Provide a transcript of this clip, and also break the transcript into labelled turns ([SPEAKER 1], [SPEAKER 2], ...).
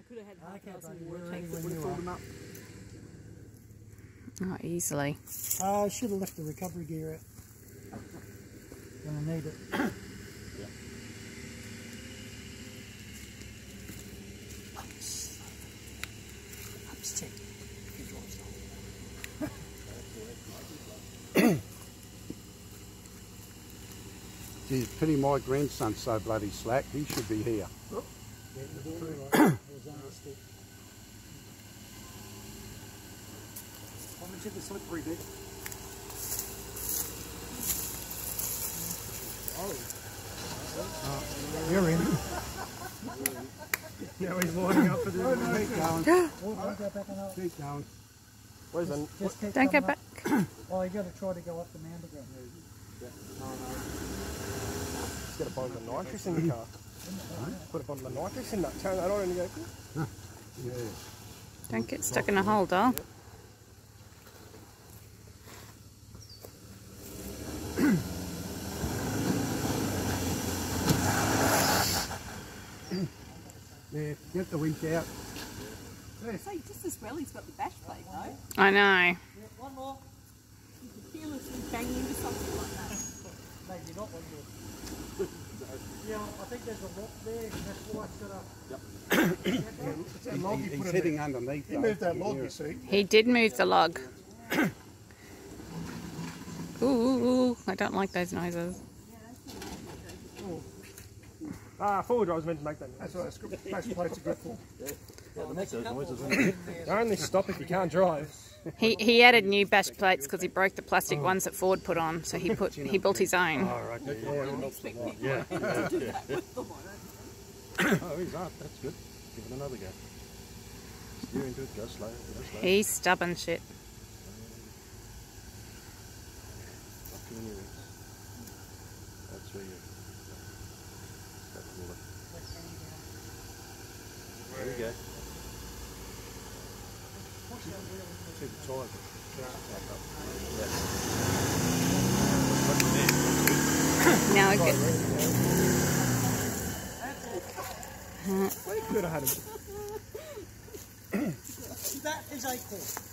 [SPEAKER 1] I could have had half
[SPEAKER 2] Okay,
[SPEAKER 1] a dozen
[SPEAKER 2] buddy,
[SPEAKER 1] water
[SPEAKER 2] we're ready
[SPEAKER 1] tanks that
[SPEAKER 2] when
[SPEAKER 1] would have
[SPEAKER 2] you
[SPEAKER 1] filled
[SPEAKER 2] are.
[SPEAKER 1] them up.
[SPEAKER 3] Oh, easily.
[SPEAKER 2] Uh, I should have left the recovery gear out. Gonna need it. Upset.
[SPEAKER 4] Geez, pity my grandson's so bloody slack. He should be here.
[SPEAKER 2] It was on the stick.
[SPEAKER 5] How much of the slippery bit? Oh.
[SPEAKER 2] You're in.
[SPEAKER 5] Now he's lining up for the.
[SPEAKER 4] Keep going.
[SPEAKER 2] Oh, don't go back and up.
[SPEAKER 4] Keep going.
[SPEAKER 5] Where's the?
[SPEAKER 2] Just keep
[SPEAKER 3] Don't go back.
[SPEAKER 2] up. Oh, you got to try to go up the mound again.
[SPEAKER 5] Just got a bottle of nitrous in the car. Put a bottle of nitrous in that, turn that on and you go.
[SPEAKER 4] Yeah.
[SPEAKER 3] Don't get stuck in a hole, doll.
[SPEAKER 4] Yeah, get the winch out.
[SPEAKER 1] Say, just as well he's got the bash plate though.
[SPEAKER 3] I know.
[SPEAKER 2] One more.
[SPEAKER 1] You could carelessly bang into something like that.
[SPEAKER 2] Maybe not one more. Yeah, I think there's a rock there, and that's why it's got a...
[SPEAKER 5] It's that log
[SPEAKER 4] He- he's
[SPEAKER 5] put in
[SPEAKER 4] hitting
[SPEAKER 5] there.
[SPEAKER 4] underneath.
[SPEAKER 5] He
[SPEAKER 4] though.
[SPEAKER 5] moved that
[SPEAKER 4] You
[SPEAKER 5] log,
[SPEAKER 4] hear
[SPEAKER 5] you see.
[SPEAKER 3] He did move the log. Ooh, ooh, ooh, I don't like those noises.
[SPEAKER 5] Ah, four was meant to make that. That's what that's good. Bash plates are good for. Only stop if you can't drive.
[SPEAKER 3] He he added new bash plates because he broke the plastic oh. ones that Ford put on, so he put he built his own.
[SPEAKER 6] Oh, right, yeah, yeah. Yeah, yeah, yeah. Oh, he's up. That's good. Give it another go. Steering good. Go slow. Go slow.
[SPEAKER 3] He's stubborn shit.
[SPEAKER 6] Up to the new rings. That's where you. Start to. There we go. See the tire. Back up. Yeah.
[SPEAKER 3] Now it get,
[SPEAKER 5] We could have had him.
[SPEAKER 2] That is a call.